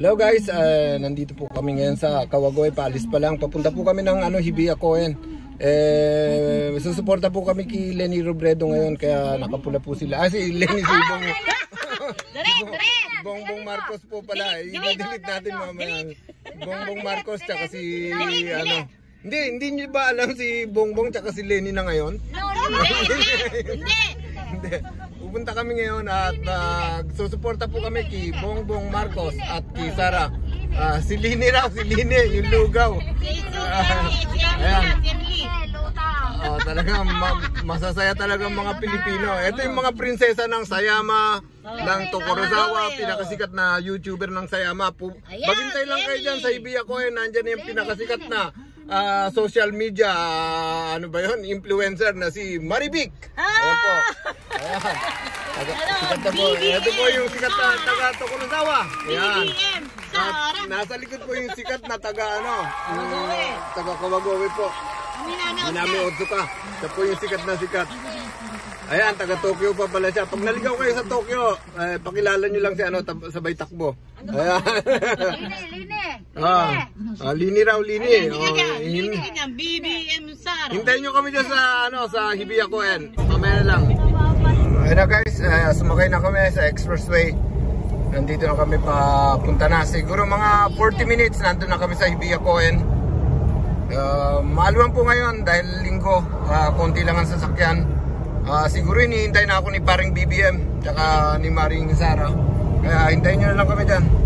Hello guys, uh, nandito po kami ngayon sa Kawagoy, paalis pa lang. Papunta po kami ng ano, Hibiya Cohen. Eh, susuporta po kami kay Lenny Robredo ngayon, kaya nakapula po sila. Ah, si Lenny Sibong. Bongbong Marcos po pala. I-delete natin mamaya. Bongbong Marcos tsaka si ano. Hindi, hindi niyo ba alam si Bongbong tsaka si Lenny na ngayon? No, no, hindi, hindi. Hindi. Pupunta kami ngayon at uh, susuporta po kami kay Bongbong Marcos at kay Sara. Ah, si Lini raw, si Lini, yung lugaw. Ayan. Oh, talaga ma- masasaya talaga ang mga Pilipino. Ito yung mga prinsesa ng Sayama, ng Tokorozawa, pinakasikat na YouTuber ng Sayama. Maghintay lang kayo dyan sa Ibiya Cohen, nandyan yung pinakasikat na ah, social media, ah, ano ba yun, influencer na si Maribik. Ayan po. Ayan. Taga, sikat na po. Ito po yung sikat na taga Tokorozawa. Ayan. At nasa likod po yung sikat na taga ano, yung taga Kawagowe po. Minami Otsuka. Siya po yung sikat na sikat. Ayan, taga Tokyo pa pala siya. Pag naligaw kayo sa Tokyo, eh, pakilala nyo lang si ano, sabay takbo. Ayan. Ah, ah, lini raw, lini. Oh, hin- BBM Sara. Hintayin nyo kami dyan sa, ano, sa Hibiya Cohen. Mamaya na lang. Ayun na guys, eh, sumakay na kami sa expressway. Nandito na kami papunta na. Siguro mga 40 minutes nandun na kami sa Hibiya Cohen. Uh, maaluan po ngayon dahil linggo, ah, konti lang ang sasakyan. Ah, siguro hinihintay na ako ni paring BBM tsaka ni Maring Sara. Kaya hintayin nyo na lang kami dyan.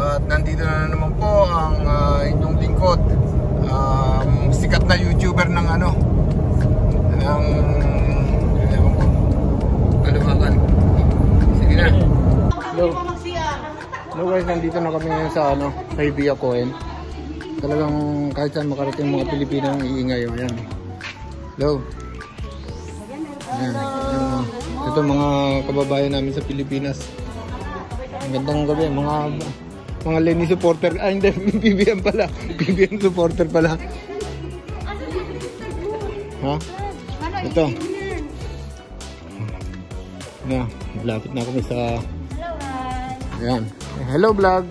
At nandito na naman po ang ah, inyong lingkod. Um, sikat na YouTuber ng ano ng ewan ko kaluhakan. Sige na. Hello. Hello guys, nandito na kami ngayon sa ano, sa Ibiya Cohen. Talagang kahit saan makarating mga Pilipino ang iingay. oh, Ayan. Hello. Ayan. Ayan. Ito mga kababayan namin sa Pilipinas. Ang gandang gabi, mga mga Lenny supporter. Ah, hindi, BBM pala. BBM supporter pala. Ha? Ito. Yeah, malapit na kami sa... Ayan. Hello vlog.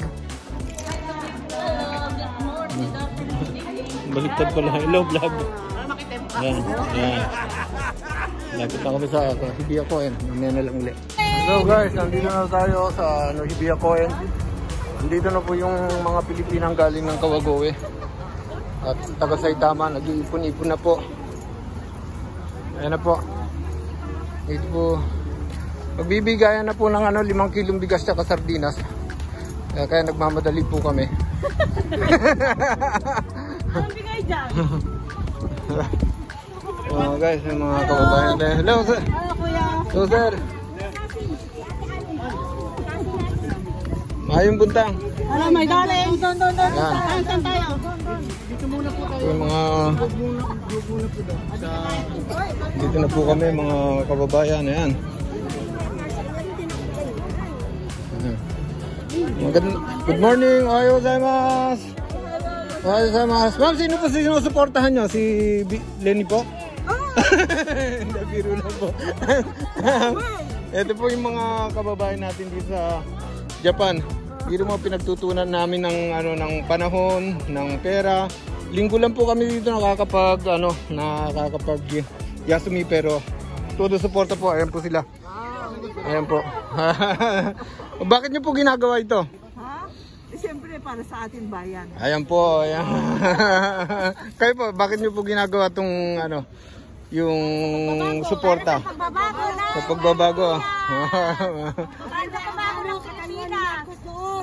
Baliktad pala. Hello vlog. Ayan. Ayan. Malapit na kami sa Hibiya Cohen. Mamaya na lang ulit. Hello guys, nandito na tayo sa ano, Hibiya Cohen. Nandito na po yung mga Pilipinang galing ng Kawagowe. At taga Saitama, nag-iipon-ipon na po. Ayan na po. Ito po. Magbibigayan na po ng ano, limang kilong bigas at sardinas. Kaya, kaya nagmamadali po kami. Anong bigay dyan? Oh, guys, yung mga kababayan. Hello, sir. Ano kuya? Hello, sir. Mayong buntang. Ano, may galing. Doon, doon, doon. Saan, saan tayo? Yung mga... Dito na po kami, mga kababayan. Ayan. Good morning, ohayo gozaimasu. Ohayo gozaimasu. Ma'am, sino po sinusuportahan nyo? Si B- Lenny po? Hindi, biro lang po. Ito po yung mga kababayan natin dito sa Japan. Dito mga pinagtutunan namin ng ano ng panahon, ng pera. Linggo lang po kami dito nakakapag ano, nakakapag Yasumi pero todo suporta po. Ayan po sila. Ayan po. Bakit niyo po ginagawa ito? Ha? Eh, Siyempre, para sa ating bayan. Ayan po, ayan. Kayo po, bakit niyo po ginagawa tong ano, yung suporta Pagbabago na! sa pagbabago?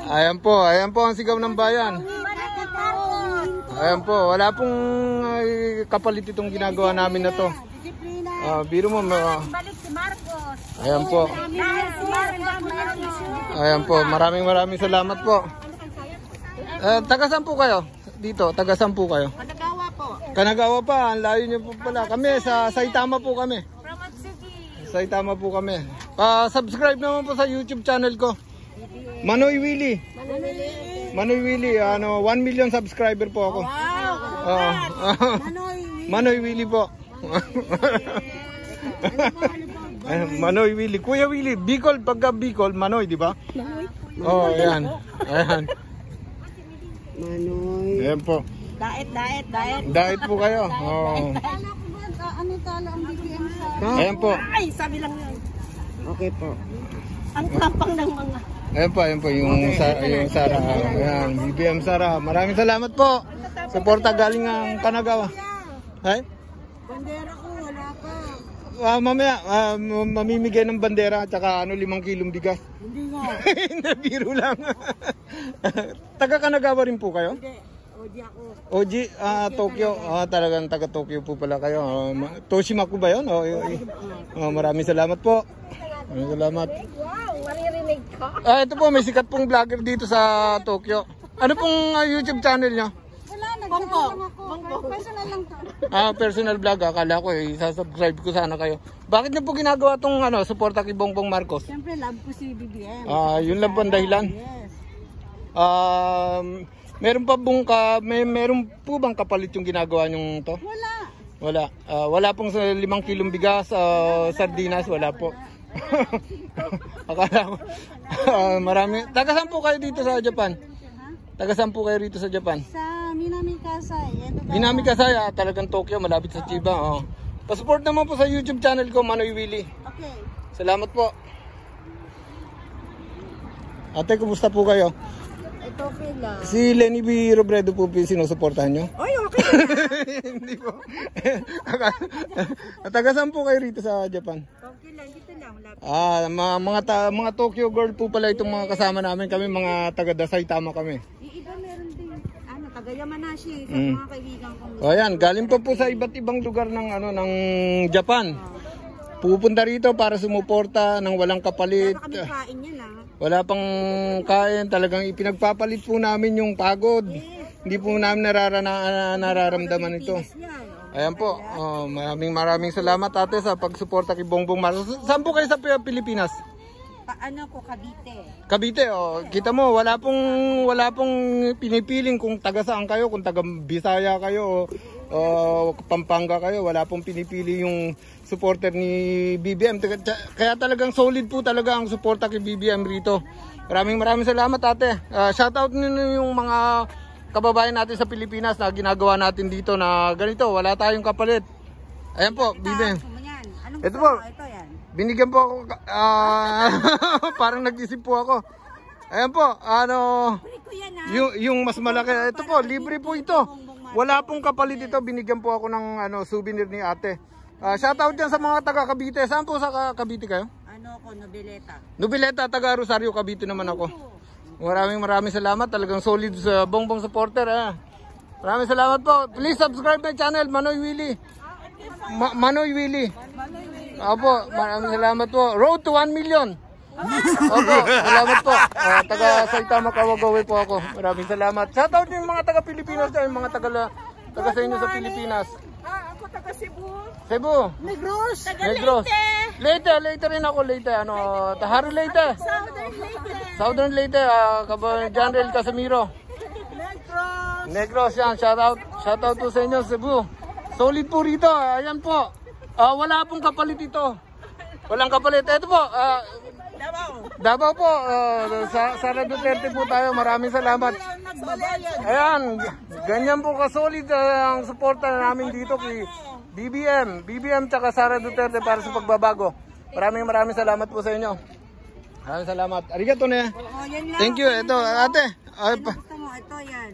Ayan po, ayan po ang sigaw ng bayan. Ayan po, wala pong ay, kapalit itong ginagawa namin na to. Disiplina! Ah, biro mo, Marcos! ayan po. Ayan po, maraming maraming salamat po. Eh, taga saan po kayo? Dito, taga saan po kayo? Managawa po! Kanagawa pa, ang layo niyo po pala. Kami, sa Saitama po kami. From! Saitama po kami. Pa-subscribe naman po sa YouTube channel ko. Manoy Willy. Manoy Willy, ano, 1 million subscriber po ako. Wow! Oo. Manoy! Manoy Willy po. Ay, Manoy Willy. Kuya Willy, Bicol, pagka Bicol, Manoy, di ba? Oh, ayan. Ayan. Manoy. Ayan po. Diet, diet, diet. Diet po kayo. Oh. Ano tala ang BBM sa... Ayan po. Ay, sabi lang yun. Okay po. Ang tapang ng mga... Ayan po, ayan po yung, sa, yung Sara. Ayan, BBM Sara. Maraming salamat po. Suporta galing ang Kanagawa. Ay? Bandera ko, wala pa. Ah, mamaya, m- mamimigay ng bandera at saka ano, limang kilong bigas. Hindi nga. Hindi, biro lang. taga Kanagawa rin po kayo? Hindi. O, di ako. OG, ah, Tokyo. Ah, talagang taga Tokyo po pala kayo. Ma- Toshimaku ba yun? Oh, ah, maraming salamat po. Maraming salamat. Wow, maririnig ka. Ah, ito po, may sikat pong vlogger dito sa Tokyo. Ano pong ah, YouTube channel nyo? Wala, nagsasalang ako. Personal lang to. Ah, personal vlog. Akala ko eh, sasubscribe ko sana kayo. Bakit niyo po ginagawa tong ano, suporta kay Bongbong Marcos? Siyempre, love ko si BBM. Ah, yun lang po ang dahilan. Yes. Um, meron pa bung ka, may meron po bang kapalit yung ginagawa nyong to? Wala. Wala. Ah, wala pong sa limang kilong bigas, ah, sardinas, wala po. Akala ko. Ah, marami. Taga saan po kayo dito sa Japan? Taga saan po kayo rito sa Japan? Sa Minami ba? Minami Kasaya, talagang Tokyo, malapit sa Chiba. Oh. Pasupport naman po sa YouTube channel ko, Manoy Willie. Okay. Salamat po. Ate, kumusta po kayo? Ito okay lang. Si Lenny B. Robredo po sinusuportahan nyo? Oy, okay. Hindi po. Taga saan po kayo rito sa Japan? Okay lang. Dito lang. Ah, mga mga, ta- mga Tokyo girl po pala itong mga kasama namin. Kami mga taga Dasay tama kami. Yung iba meron din. Ano, taga Yamanashi. Sa Mm. mga kaibigan ko. O yan, galing pa po sa iba't ibang lugar ng ano ng Japan. Pupunta rito para sumuporta ng walang kapalit. Kami kain yan ah. Wala pang kain, talagang ipinagpapalit po namin yung pagod. Hindi po namin nararana, nararamdaman ito. Oh. Ayan po, oh, maraming maraming salamat ate sa pagsuporta kay Bongbong Marcos. Saan po kayo sa Pi- Pilipinas? Paano ko, Cavite? Cavite, oh, kita mo, wala pong wala pong pinipiling kung taga saan kayo, kung taga Bisaya kayo o o Pampanga kayo, wala pong pinipili yung supporter ni BBM. Kaya talagang solid po talaga ang suporta kay BBM rito. Maraming maraming salamat ate. Ah, shoutout ninyo yung mga kababayan natin sa Pilipinas na ginagawa natin dito na ganito, wala tayong kapalit. Ayan po? Anong Ito po. Binigyan po ako, ah, parang nag-isip po ako. Ayan po, ano, ah. yung, yung mas malaki, ito po, libre po ito. Wala pong kapalit ito, binigyan po ako ng ano, souvenir ni ate. Ah, shoutout dyan sa mga taga Cavite. Saan po sa Cavite kayo? Ano ko, Nobileta. Nubileta, taga Rosario, Cavite naman ako. Maraming maraming salamat, talagang solid sa bongbong supporter. Ah. Maraming salamat po. Please subscribe my channel, Manoy Willie. Ma- Manoy Willie. Opo, maraming salamat po. Road to 1 million. Opo, salamat po. Uh, taga Saitama Kawagawa po ako. Maraming salamat. Shoutout din mga taga Pilipinas dyan, mga taga, taga sa inyo sa Pilipinas. Ah, ako taga Cebu. Cebu, Negros. Taga Negros. Leyte, Leyte rin ako, Leyte. Ano, Tahari Leyte. Southern Leyte. Southern Leyte, uh, Kaba General Casimiro. Negros. Negros yan, shoutout. Shoutout po sa inyo, Cebu. Solid po rito, ayan po. Ah, wala pong kapalit ito. Walang kapalit. Ito po, ah, Davao. Po, uh, sa Sara Duterte po tayo. Maraming salamat. Ayan, ganyan po kasolid uh, ang suporta namin dito kay BBM. BBM tsaka Sara Duterte para sa pagbabago. Maraming maraming salamat po sa inyo. Maraming salamat. Arigato na. Lang. Thank you. Ito, ate. Ay, pa- Gusto mo, ito yan.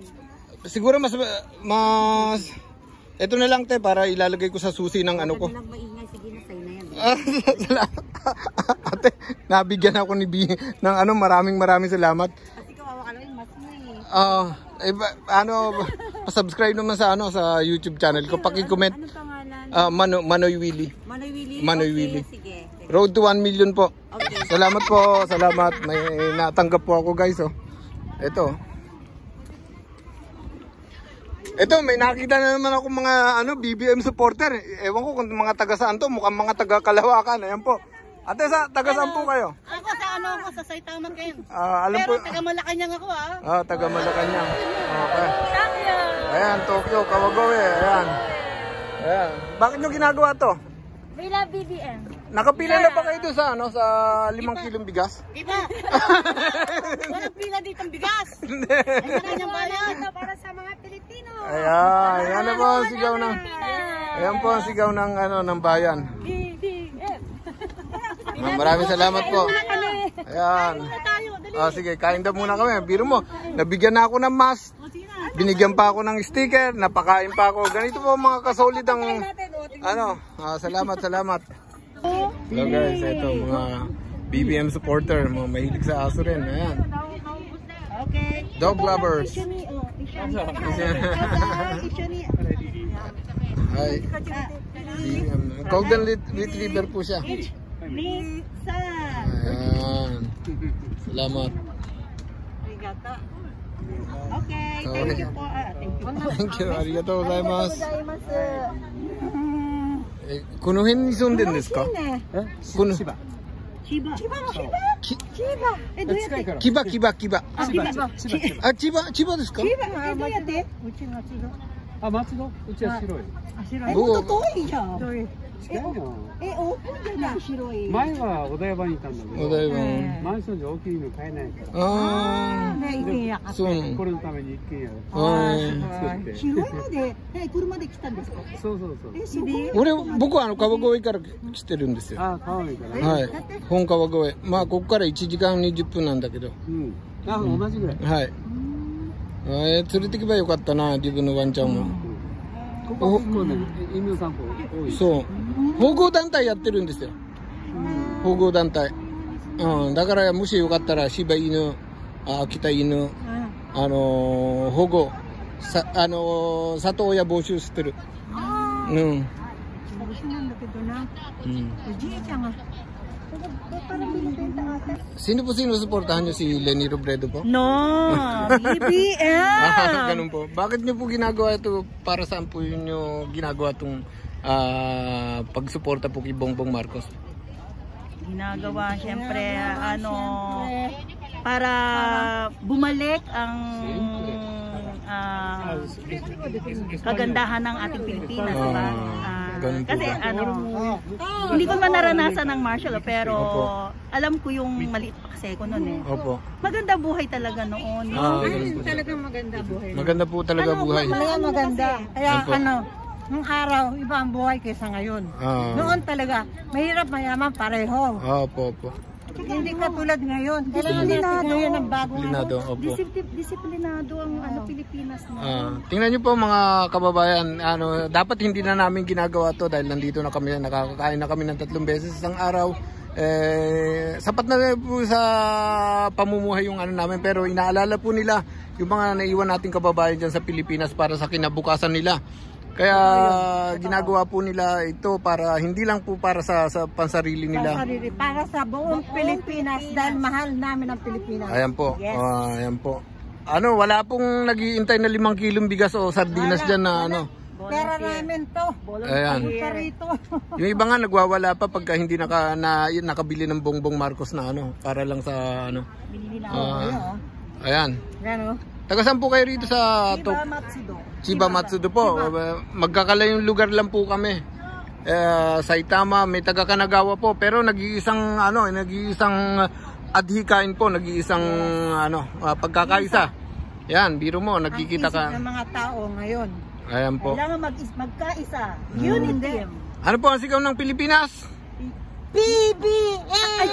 siguro mas mas ito na lang te para ilalagay ko sa susi ng ano ko. Sige na, sa'yo na yan. Ah, salamat. Ate, nabigyan ako ni B ng ano, maraming maraming salamat. Kasi kawawa ka lang yung mas mo eh. Ah, eh, ano, pa-subscribe naman sa ano sa YouTube channel ko. Paki-comment Anong pangalan? ah, Mano, Manoy Willie. Manoy Willie? Manoy okay. Sige. sige. Road to 1 million po. Okay. Salamat po, salamat. May natanggap po ako guys, oh. Ito. Ito, may nakita na naman ako mga ano BBM supporter. Ewan ko kung mga taga saan to, mukhang mga taga Kalawakan. Ayan po. Ate, sa taga saan po kayo? Ako sa ano ako, sa Saitama kayo. Ah, alam po. Pero taga Malacanang ako ah. Ah, taga Malacanang. Okay. Tokyo. Ayan, Tokyo, Kawagawa eh. Ayan. Ayan. Bakit nyo ginagawa to? We love BBM. Nakapila na ba kayo doon sa, ano, sa limang kilong bigas? Iba. Walang pila dito ang bigas. Hindi. Ayan ang bayan. para sa mga Pilipino. Ayan, yan na po ang sigaw ng, ayan po ang sigaw ng, ano, ng bayan. Ah, Maraming salamat po. Ayan. Tayo, dali. Ah, sige, kain daw muna kami. Biro mo, nabigyan na ako ng mask. Binigyan pa ako ng sticker, napakain pa ako. Ganito po mga kasolid ang, ano, ah, salamat, salamat. So guys, ito mga BBM supporter, mga mahilig sa aso rin. Ayan. Okay. Dog lovers. Oh. Ay, BBM. Golden Ret- Retriever po siya. Ayan. Salamat. Okay, thank you po. Thank you. ありがとうございます。え、この辺に住んでんですか？え、この千葉。千葉。千葉。千葉。え、どうやって？千葉、千葉、千葉。千葉。あ、千葉、千葉ですか？千葉。え、どうやって？うちの千葉。あ、松戸。うちは白い。あ、白い。もっと遠いじゃん。遠い。よ。え、オープンじゃない。前はお台場にいたんだけど、お台場。マンションじゃ大きいの買えないから、あね、一軒家あ、そう。これのために一軒家はい。作って。広いので、え、車で来たんですか？そうそうそう。え、そこ俺、僕はあの川越から来てるんですよ。あ、川上から。はい。本川越。まあ、ここから1時間20分なんだけど。うん。あ、同じぐらい。はい。えー、連れてけばよかったな、自分のワンちゃんも。ここね。そう。保護団体やってるんですよ。保護団体。うん。だから、もしよかったら、柴犬、あ秋田犬、あのー保護、さ、あのー里親募集してる。うん。私なんだけどな、うん。おじいちゃんが. Sino po sinusuportahan nyo si Lenny Robredo po? No! BBM! Ah, ganun po. Bakit nyo po ginagawa ito? Para saan po yun nyo ginagawa itong ah, pagsuporta po kay Bongbong Marcos? ginagawa syempre ano para bumalik ang ah, kagandahan ng ating Pilipinas Ah, diba? Ah, ganun kasi ba? ano hindi ko man naranasan ng martial law, pero Opo. alam ko yung maliit pa kasi ko noon eh Opo. maganda buhay talaga noon Ah, ganun po. Talagang maganda buhay. Maganda po talaga Ano, buhay. Talaga maganda. Kaya Yan po. ano, nung araw, iba ang buhay kaysa ngayon. Ah, Noon talaga, mahirap mayaman pareho. opo, opo. Hindi katulad ngayon. Natin ngayon ng bagong Disiplinado, opo. Disipli- disiplinado ang ano Pilipinas no? Ah, tingnan niyo po mga kababayan, ano, dapat hindi na namin ginagawa to dahil nandito na kami, nakakakain na kami ng tatlong beses isang araw. Eh, sapat na po sa pamumuhay yung ano namin pero inaalala po nila yung mga naiwan nating kababayan dyan sa Pilipinas para sa kinabukasan nila. Kaya ginagawa po nila ito para hindi lang po para sa, sa pansarili nila. sarili. Para sa buong Pilipinas dahil mahal namin ang Pilipinas. Ayan po. Yes. Ah, ayan po. Ano, wala pong nagiintay na limang kilong bigas o sardinas dyan na ano. Pera namin to. Ayan. Rito. Yung iba nga nagwawala pa pagka hindi naka, na, yun, nakabili ng Bongbong Marcos na ano, para lang sa ano. Ah, ayan. Gano? Taga saan po kayo rito sa to, Matsudo. Chiba Matsudo po? Magkakalayong lugar lang po kami. Eh, Saitama, may taga Kanagawa po, pero nag-iisang ano, nag-iisang adhikain po, nag-iisang ano, ah, pagkakaisa. Yan, biro mo, nagkikita Ang isip ng ka. mga tao ngayon. Ayan po. kailangan mag magkaisa unity Ano po ang sigaw ng Pilipinas? BBM!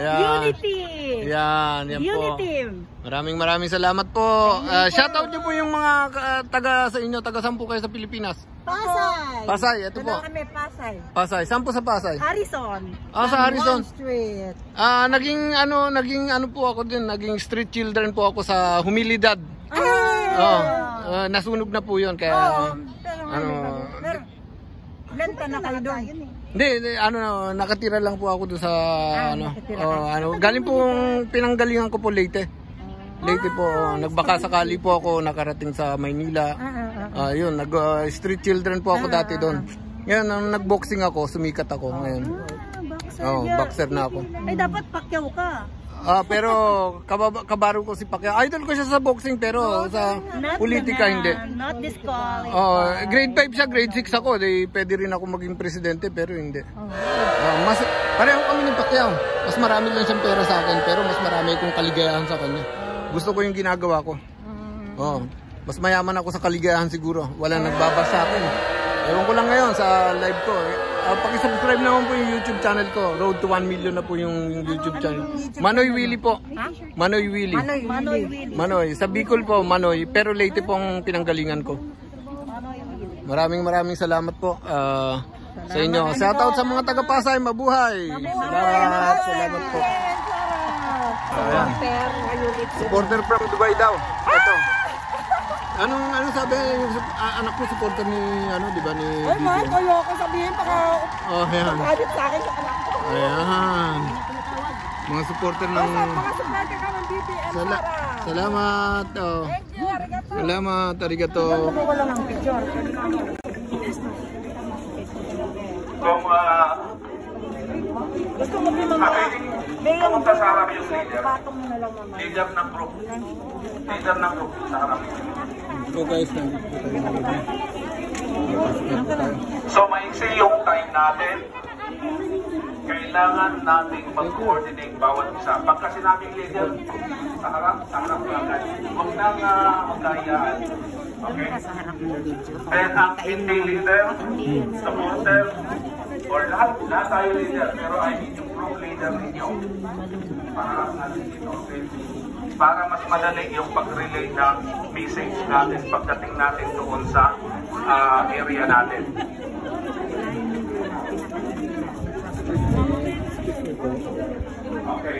Ayan. unity Yan, yan po. unity Maraming maraming salamat po. Uh, shoutout niyo po yung mga ah, taga sa inyo, taga saan po kayo sa Pilipinas? Pasay! Pasay, ito po. Doon kami Pasay. Pasay. Saan po sa Pasay? Harrison Ah, sa Harrison. Street. Ah, naging ano, naging ano po ako din, naging street children po ako sa Humilidad. Ay! Oh, ah, nasunog na po 'yon kaya Pero ano, pero, ilan ka na kayo doon? Hindi, ano nakatira lang po ako doon sa ano, nakatira oh, ano, galing po pinanggalingan ko po Leyte. Leyte po, oh, nagbaka sakali po ako nakarating sa Maynila. Ah, ah, ah. Ah, yun, nag ah, street children po ako dati doon. Ngayon, nang nag-boxing ako, sumikat ako ngayon. ah, boxer Oh, boxer na ako. ay dapat pakyaw ka Ah, pero kababa, kabaro ko si Pacquiao. Idol ko siya sa boxing pero sa Not politika na- hindi. Not disqualified. Oh, grade 5 siya, grade 6 ako. Di, pwede rin ako maging presidente pero hindi. Ah, mas pareho kami ni Pacquiao. Mas marami lang siyang pera sa akin pero mas marami akong kaligayahan sa kanya. Gusto ko yung ginagawa ko. Oh, mas mayaman ako sa kaligayahan siguro. Wala nagbabas sa akin. Ewan ko lang ngayon sa live ko. Uh, paki-subscribe naman po yung YouTube channel ko. Road to 1 million na po yung yung YouTube channel. Manoy Willy po. Manoy Willy. Manoy, Manoy Willy. Manoy. Sa Bicol po, Manoy. Pero late po ang pinanggalingan ko. Maraming maraming salamat po ah, sa inyo. Shout out sa mga taga Pasay. Mabuhay. Salamat. Salamat po. Ayan. Supporter from Dubai daw. Ito. Anong ano sabi yung anak ko supporter ni ano, 'di ba ni Ay, mahal, kayo ako sabihin, baka Oh, ayan. kahit sa akin yung anak ko. Ayan. Mga supporter ng Mga supporter ka ng BPM Sala Salamat. Oh. Thank you, arigato. Salamat, arigato. Ko lang ang picture. Kung uh, Gusto mo din mga pumunta sa harap yung leader, leader ng group, leader ng group sa harap. So guys, nandito. So maiksi yung time natin. Kailangan nating mag-coordinate bawat isa. Pagka sinabing leader, sa harap, sa harap lang agad. Huwag nang uh, magkayaan. Okay? And ang hindi leader, supporter, or lahat, lahat tayo leader. Pero I need yung group leader ninyo. Para natin dito, okay? Para mas madali yung pag-relay ng message natin pagdating natin doon sa ah, area natin. Okay.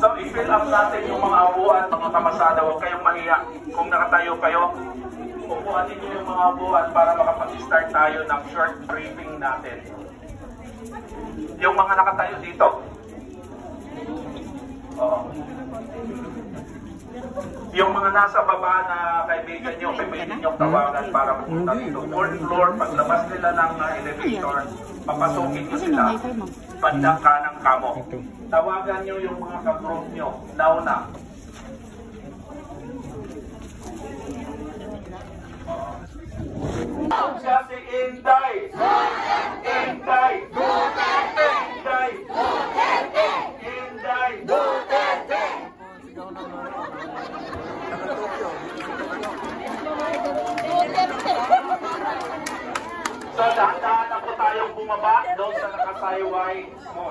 So, i-fill up natin yung mga upuan, mga kamasada. Huwag kayong mahiya. Kung nakatayo kayo, upuan ninyo yung mga upuan para makapag-start tayo ng short briefing natin. Yung mga nakatayo dito. Oo. Yung mga nasa baba na kaibigan nyo, kaibigan nyo tawagan para pumunta dito. Fourth floor, paglabas nila ng uh, elevator, papasukin nyo sila bandang kanang kamo. Tawagan nyo yung mga ka-group nyo, nauna. Siya si Inday! Inday! Inday! Inday! So,